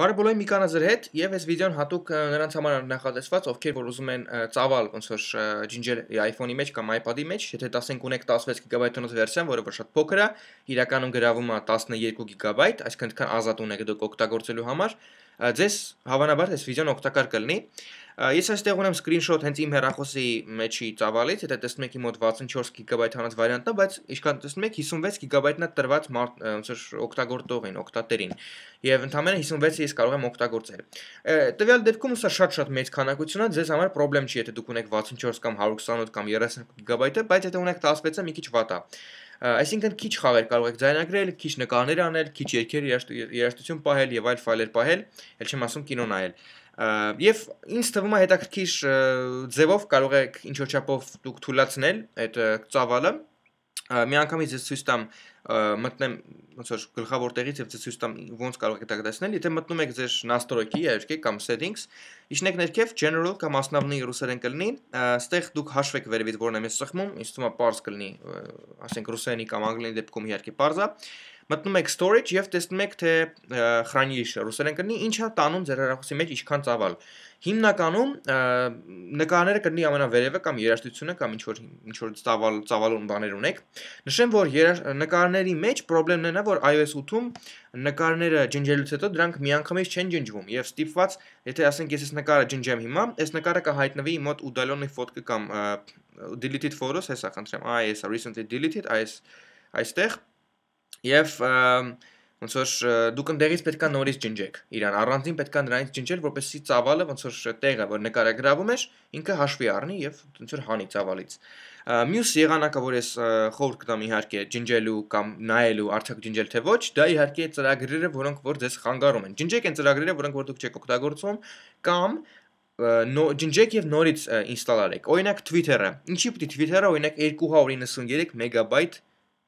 Բարի բոլորին մի կանա ձեր հետ եւ այս վիդեոն հատուկ նրանց համար նախատեսված, ովքեր որ ուզում են ծավալ ոնց որ ջինջել iPhone-ի մեջ կամ iPad-ի մեջ, եթե ասենք ունեք 16 GB-ոնոց վերսիան, որը որ շատ փոքր է, իրականում գրավում է 12 GB, այսինքն այդքան ազատ ունեք դուք օգտագործելու համար, ձեզ հավանաբար այս վիդեոն օգտակար կլինի։ Ես այստեղ ունեմ screenshot հենց իմ հեռախոսի մեջի ծավալից, եթե տեսնում եք իմ մոտ 64 GB հանած վարիանտն է, բայց ինչքան տեսնում եք 56 GB-ն է տրված ոնց որ օգտագործողին, օգտատերին։ Եվ ընդհանրապես 56-ը ես կարող եմ օգտագործել։ Տվյալ դեպքում սա շատ-շատ մեծ քանակություն է, ձեզ համար խնդրեմ չի, եթե դուք ունեք 64 կամ 128 կամ 30 GB-ը, բայց եթե ունեք 16-ը մի քիչ վատ է։ Այսինքն քիչ խաղեր կարող եք ձայնագրել, քիչ նկարներ անել, քիչ երգեր երաժշտություն պահել եւ այլ ֆայլեր պահել, ել չեմ ասում կինո նայել։ Եվ ինձ թվում է հետաքրքիր ձևով կարող եք ինչ որ չափով դուք թույլատրել այդ ծավալը միանգամից ես ցույց տամ մտնեմ ոնց որ գլխավոր տեղից եւ ցույց տամ ոնց կարող եք դա տեսնել եթե մտնում եք ձեր настройки երգի կամ settings իջնեք ներքև general կամ основные ռուսերեն կլինի այստեղ դուք հաշվեք վերևից որն եմ ես սխմում ինձ թվում է parse կլինի ասենք ռուսերենի կամ անգլերենի դեպքում իհարկե parse-ա մտնում եք storage եւ տեսնում եք թե խրանիշը ռուսերեն կնի ինչա տանում ձեր հեռախոսի մեջ ինչքան ծավալ հիմնականում նկարները կնի ամենավերևը կամ երաժշտությունը կամ ինչ որ ինչ որ ծավալ ծավալուն բաներ ունեք նշեմ որ նկարների մեջ խնդրեմն նա որ iOS 8-ում նկարները ջնջելուց հետո դրանք միանգամից չեն ջնջվում եւ ստիպված եթե ասենք ես այս նկարը ջնջեմ հիմա այս նկարը կհայտնվի մոտ ուդալոնի ֆոտկա կամ deleted photos հեսա խնդրեմ այս recently deleted այս այստեղ այս Եվ ոնց որ դուք ընդեղից պետքա նորից ջնջեք իրան առանձին պետքա նրանից ջնջել որպեսզի ծավալը ոնց որ տեղը որ նկարագրավում էր ինքը հաշվի առնի եւ ոնց որ հանի ծավալից մյուս եղանակը որ ես խորհուրդ կտամ իհարկե ջնջելու կամ նայելու արդյոք ջնջել թե ոչ դա իհարկե ծրագրերը որոնք որ ձեզ խանգարում են ջնջեք այն ծրագրերը որոնք որ դուք չեք օգտագործում կամ ջնջեք եւ նորից ինստալ արեք օրինակ Twitter-ը ինչի պիտի Twitter-ը օրինակ 293 մեգաբայթ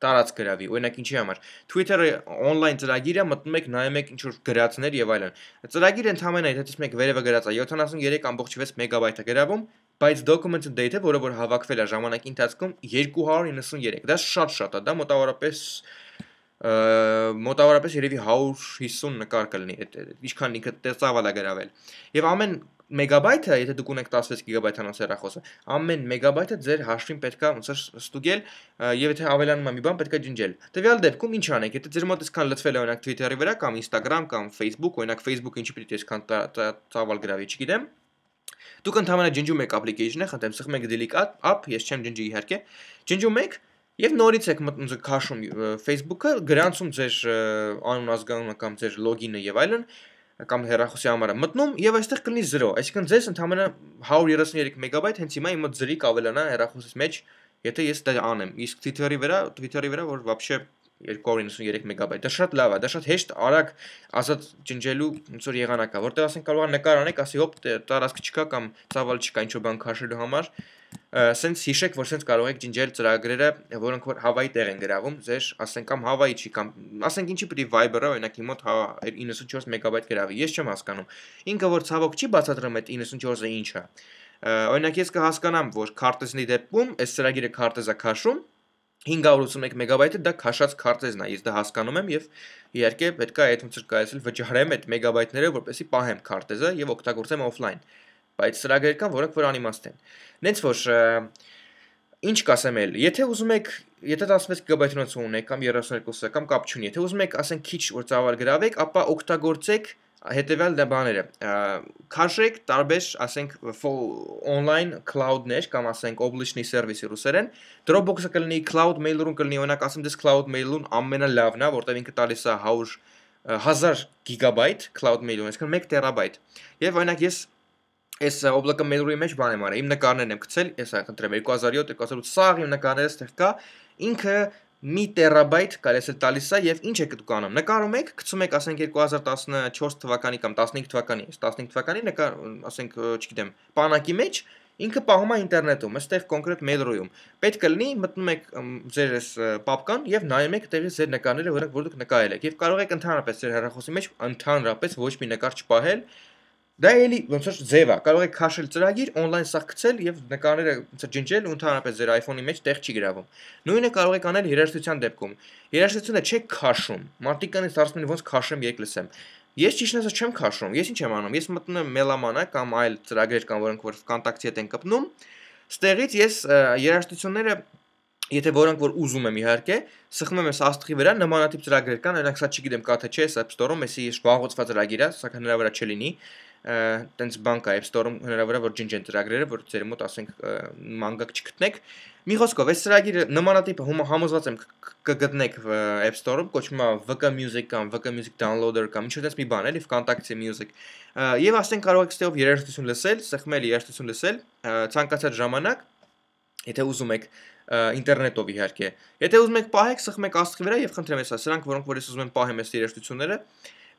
տարած գրավի։ Օրինակ ինչի համար։ Twitter-ը on-line ծրագիր է, մտնում եք, նայում եք ինչ որ գրածներ եւ այլն։ Ծրագիրը ընդհանրապես եթե տեսնում եք վերևը գրած է 73.6 մեգաբայթ է գրավում, բայց document data, որը որ հավաքվել է ժամանակի ընթացքում 293։ Դա շատ-շատ է, դա մոտավորապես մոտավորապես երևի 150 նկար կլինի, ինչքան ինքը ծավալ է գրավել։ Եվ ամեն մեգաբայթը, եթե դուք ունեք 16 գիգաբայթանոց հեռախոսը, ամեն մեգաբայթը ձեր հաշվին պետքա ոնց է ստուգել եւ եթե ավելանում է մի բան, պետքա ջնջել։ Տվյալ դեպքում ինչ անեք, եթե ձեր մոտ այսքան լծվել է օրինակ Twitter-ի վրա կամ Instagram կամ Facebook, օրինակ Facebook-ը ինչի է այսքան ծավալ գրավի, չգիտեմ։ Դուք ընդհանրապես ջնջում եք application-ը, խնդրեմ, սխում եք delete app, ես չեմ ջնջի իհարկե։ Ջնջում եք Եվ նորից եք մտնում քաշում Facebook-ը, գրանցում ձեր անուն ազգանունը կամ ձեր լոգինը եւ այլն, կամ հեռախոսի համարը մտնում եւ այստեղ կլինի 0, այսինքն ձեզ ընդհանրապես 133 մեգաբայթ հենց հիմա իմ մոտ զրի կավելանա հեռախոսից մեջ, եթե ես դա անեմ։ Իսկ Twitter-ի վրա, Twitter-ի վրա որ вообще 293 մեգաբայթ։ Դա շատ լավ է, դա շատ հեշտ, արագ ազատ ջնջելու ոնց որ եղանակ է, որտեղ ասենք կարող է նկար անեք, ասի հոպ տարածք չկա կամ ծավալ չկա ինչ որ բան քաշելու համար, սենց հիշեք, որ սենց կարող եք ջնջել ծրագրերը, որոնք որ Հավայի տեղ են գրավում, ձեր, ասենք կամ Հավայի չի կամ ասենք ինչի պիտի Viber-ը օրինակ իմ մոտ 94 մեգաբայթ գրավի։ Ես չեմ հասկանում։ Ինքը որ ցավոք չի բացատրում այդ 94-ը ինչ է։ Օրինակ ես կհասկանամ, որ քարտեզնի դեպքում այս ծրագիրը քարտեզա քաշում 581 մեգաբայթը դա քաշած քարտեզն է, ես դա հասկանում եմ եւ իհարկե պետք է այդ ոնց որ կայացել վճարեմ այդ մեգաբայթները, որպեսզի պահեմ քարտեզը եւ օգտագործեմ օֆլայն բայց ծրագրեր կան, որոնք որ անիմաստ են։ Նենց որ ինչ կասեմ էլ, եթե ուզում եք, եթե 16 GB-ից ունեք կամ 32-ը կամ կապ չունի, եթե ուզում եք, ասենք քիչ որ ծավալ գրավեք, ապա օգտագործեք հետևյալ դա բաները քաշեք տարբեր ասենք online cloud-ներ կամ ասենք obligatory service-ի ռուսերեն Dropbox-ը կլինի cloud mail-ում կլինի օրինակ ասեմ դες cloud mail-ում ամենալավն է որտեղ ինքը տալիս է 100 1000 GB cloud mail-ում, այսինքն 1 TB։ Եվ օրինակ ես Այս օբլակը mail-ուրի մեջ բան եմ արել, իմ նկարներն եմ գցել, ես այ խնդրեմ 2007, 2008 սաղ իմ նկարները ստեղ կա, ինքը մի տերաբայթ կարես է տալիս է եւ ինչ եք դուք անում նկարում եք գցում եք ասենք 2014 թվականի կամ 15 թվականի 15 թվականի նկար ասենք չգիտեմ բանակի մեջ ինքը պահում է ինտերնետում այստեղ կոնկրետ mail.ru-ում պետք է լինի մտնում եք ձեր այս պապկան եւ նայում եք տեղից ձեր նկարները որոնք որ դուք նկարել եք եւ կարող եք ընդհանրապես ձեր հեռախոսի մեջ ընդհանրապես ոչ մի նկար չպահել Դա էլի ոնց որ ձև է, կարող եք քաշել ծրագիր, on-line սա գցել եւ նկարները ոնց ջնջել ու ընդհանրապես ձեր iPhone-ի մեջ տեղ չի գրավում։ Նույնը կարող եք անել երաժշտության դեպքում։ Երաժշտությունը չեք քաշում։ Մարդիկ կանից հարցնում են ոնց քաշեմ եք լսեմ։ Ես ճիշտ ասած չեմ քաշում։ Ես ինչ եմ անում։ Ես մտնում եմ Melamana կամ այլ ծրագրեր կան, որոնք որ VKontakte հետ են կպնում։ Ստեղից ես երաժշտությունները Եթե որոնք որ ուզում եմ իհարկե, սխմում եմ այս աստղի վրա նմանատիպ ծրագրեր կան, օրինակ սա չգիտեմ կա թե չէ, App Store-ում, էսի շվաղոցված ծրագիր է, սակայն հնարավոր է չլինի տենց բան կա App Store-ում հնարավոր է որ ջնջեն ծրագրերը, որ ձեր մոտ ասենք մանգակ չգտնեք։ Մի խոսքով, այս ծրագիրը նմանատիպը համոզված եմ կգտնեք App Store-ում, կոչվում է VK Music կամ VK Music Downloader կամ ինչ-որ տես մի բան էլի, VKontakte Music։ Եվ ասենք կարող եք ստեղով երաժշտություն լսել, սխմել երաժշտություն լսել ցանկացած ժամանակ, եթե ուզում եք ինտերնետով իհարկե։ Եթե ուզում եք պահեք, սխմեք աստղի վրա եւ խնդրեմ հեսա, սրանք որոնք որ ես ուզում եմ պահեմ այս երաժշտությունները,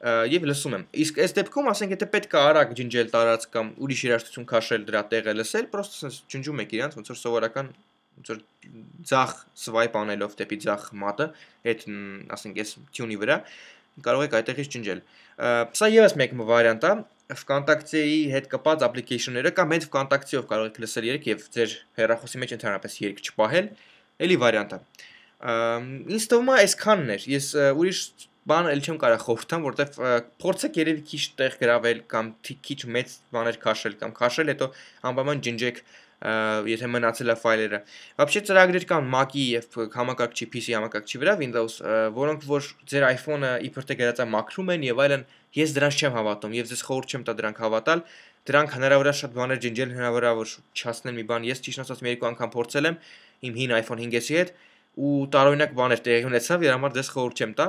եւ լսում եմ։ Իսկ այս դեպքում, ասենք, եթե պետք է արագ ջնջել տարած կամ ուրիշ երաժշտություն քաշել դրա տեղը լսել, պրոստը sense ջնջում եք իրանց, ոնց որ սովորական ոնց որ ձախ սվայպ անելով դեպի ձախ մատը, այդ ասենք, այս tune-ի վրա կարող եք այդտեղից ջնջել։ Սա եւս մեկ վարիանտ է, VKontakte-ի հետ կապած application-ները կամ հենց VKontakte-ով կարող եք լսել երգ եւ ձեր հեռախոսի մեջ ընդհանրապես երգ չպահել, էլի վարիանտ է։ Ինձ թվում է այսքանն էր։ Ես ուրիշ բան էլ չեմ կարող խորհրդամ, որովհետև փորձեք երևի քիչ տեղ գravel կամ քիչ մեծ բաներ քաշել կամ քաշել, հետո անպայման ջնջեք եթե մնացել է ֆայլերը։ Вообще ծրագրեր կան Mac-ի եւ համակարգչի PC համակարգչի վրա Windows, որոնք որ ձեր iPhone-ը իբր թե գրածա մաքրում են եւ այլն, ես դրանց չեմ հավատում եւ ձեզ խորհուրդ չեմ տա դրանք հավատալ։ Դրանք հնարավոր է շատ բաներ ջնջել, հնարավոր է որ չասնեն մի բան։ Ես ճիշտ ասած մի երկու անգամ փորձել եմ իմ հին iPhone 5S-ի հետ ու տարօրինակ բաներ տեղի ունեցավ, իր համար դες խորհուրդ չեմ տա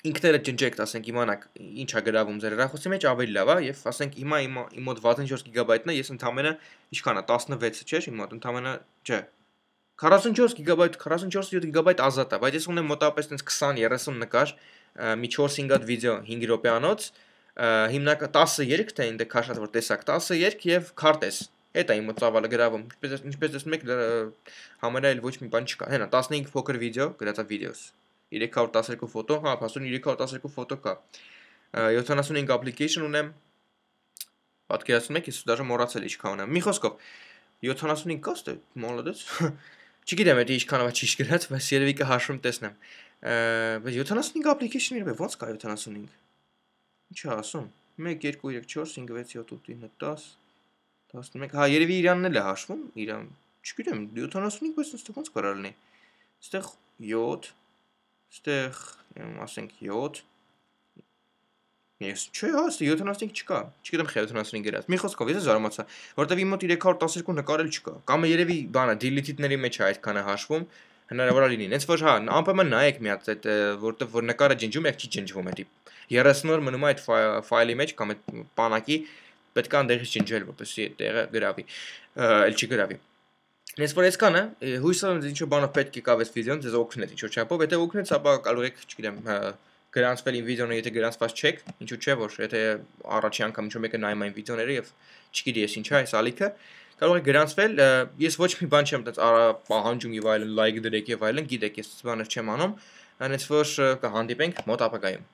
ինքներդ ջնջեք, ասենք իմանաք ինչա գրավում ձեր հեռախոսի մեջ ավելի լավ է եւ ասենք հիմա իմ մոտ 64 գիգաբայթն է, ես ընդամենը ինչքան է 16-ը չէ, իմ մոտ ընդամենը չէ 44 գիգաբայթ 44 գիգաբայթ ազատ է, բայց ես ունեմ մոտավորապես տենց 20-30 նկար, մի 4-5 հատ վիդեո 5 րոպեանոց, հիմնակ 10 երգ թե ինձ քաշած որ տեսակ 10 երգ եւ քարտեզ Էդ է իմ ծավալը գրավում։ Ինչպես ինչպես տեսնում եք, համարյա էլ ոչ մի բան չկա։ Հենա 15 փոքր վիդեո, գրածա վիդեոս։ 312 ֆոտո, հա, փաստորեն 312 ֆոտո կա։ 75 application ունեմ։ Պատկերացնում եք, ես դաժե մոռացել ինչքան ունեմ։ Մի խոսքով 75 կա, ստե մոլոդես։ Չգիտեմ, դա ինչքան է ճիշտ գրած, բայց երևի կհաշվում տեսնեմ։ Բայց 75 application-ներ ո՞նց կա 75։ Ինչ է ասում։ 1 2 3 4 5 6 7 8 9 10 11 հա երևի իրանն էլ է հաշվում իրան չգիտեմ 75 բայց ոնց կարող լինի այստեղ 7 Ստեղ ասենք 7 Ես չէ, հա, 75 չկա։ Չգիտեմ խի 75 գրած։ Մի խոսքով ես զարմացա, որտեվ իմ մոտ 312 նկարել չկա։ Կամ երևի բանը delete-ների մեջ է այդքանը հաշվում, հնարավոր է լինի։ Հենց որ հա, անպայման նայեք մի հատ այդ որտեվ որ նկարը ջնջում եք, չի ջնջվում էդի։ 30 օր մնում է այդ ֆայլի մեջ կամ այդ բանակի պետք է այնտեղից ջնջել, որպեսզի այդ տեղը գրավի։ Էլ չի գրավի։ Ես որ այսքան է, հույս ունեմ ինչ-որ բանով պետք է կավ այս վիդեոն, ձեզ օգնեց ինչ-որ չափով, եթե օգնեց, ապա կարող եք, չգիտեմ, գրանցվել իմ վիդեոն, եթե գրանցված չեք, ինչու՞ չէ, որ եթե առաջի անգամ ինչ-որ մեկը նայում այն վիդեոները եւ չգիտի ես ինչա այս ալիքը, կարող եք գրանցվել, ես ոչ մի բան չեմ տած պահանջում եւ այլն, լայք դրեք եւ այլն, գիտեք, ես բաներ չեմ անում, այնպես որ կհանդիպենք մոտ ապագայում